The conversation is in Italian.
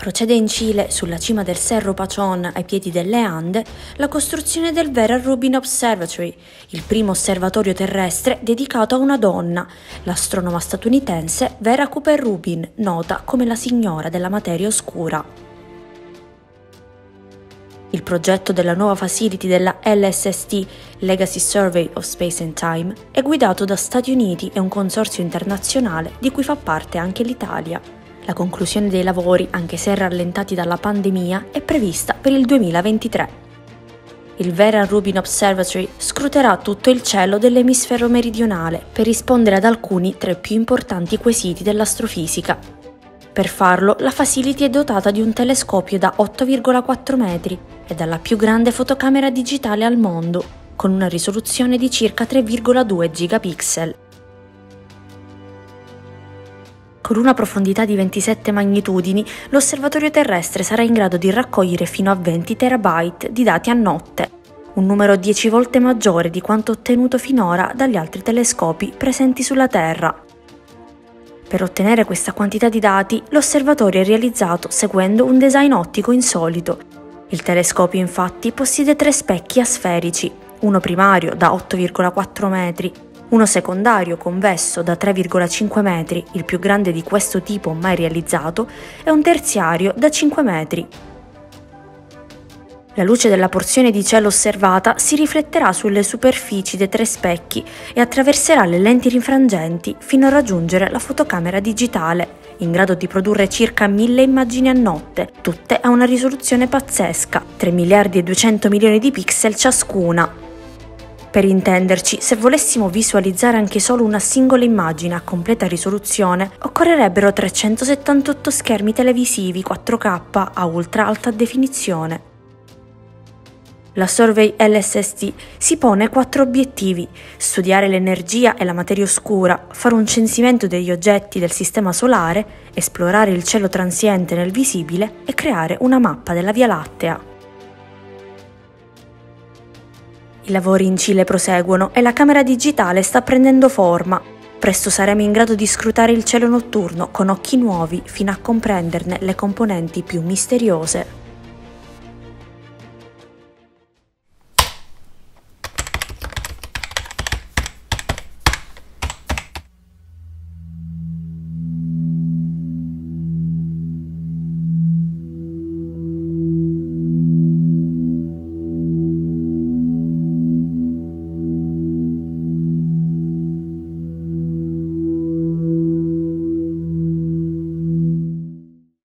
Procede in Cile, sulla cima del Cerro Pachón ai piedi delle Ande, la costruzione del Vera Rubin Observatory, il primo osservatorio terrestre dedicato a una donna, l'astronoma statunitense Vera Cooper Rubin, nota come la signora della materia oscura. Il progetto della nuova facility della LSST, Legacy Survey of Space and Time, è guidato da Stati Uniti e un consorzio internazionale di cui fa parte anche l'Italia. La conclusione dei lavori, anche se rallentati dalla pandemia, è prevista per il 2023. Il Vera Rubin Observatory scruterà tutto il cielo dell'emisfero meridionale per rispondere ad alcuni tra i più importanti quesiti dell'astrofisica. Per farlo, la facility è dotata di un telescopio da 8,4 metri e dalla più grande fotocamera digitale al mondo, con una risoluzione di circa 3,2 gigapixel. Con una profondità di 27 magnitudini, l'osservatorio terrestre sarà in grado di raccogliere fino a 20 terabyte di dati a notte, un numero 10 volte maggiore di quanto ottenuto finora dagli altri telescopi presenti sulla Terra. Per ottenere questa quantità di dati, l'osservatorio è realizzato seguendo un design ottico insolito. Il telescopio infatti possiede tre specchi asferici, uno primario da 8,4 metri uno secondario convesso da 3,5 metri, il più grande di questo tipo mai realizzato, e un terziario da 5 metri. La luce della porzione di cielo osservata si rifletterà sulle superfici dei tre specchi e attraverserà le lenti rinfrangenti fino a raggiungere la fotocamera digitale, in grado di produrre circa 1000 immagini a notte, tutte a una risoluzione pazzesca, 3 miliardi e 200 milioni di pixel ciascuna, per intenderci, se volessimo visualizzare anche solo una singola immagine a completa risoluzione, occorrerebbero 378 schermi televisivi 4K a ultra alta definizione. La Survey LSST si pone quattro obiettivi, studiare l'energia e la materia oscura, fare un censimento degli oggetti del Sistema Solare, esplorare il cielo transiente nel visibile e creare una mappa della Via Lattea. I lavori in Cile proseguono e la camera digitale sta prendendo forma. Presto saremo in grado di scrutare il cielo notturno con occhi nuovi fino a comprenderne le componenti più misteriose.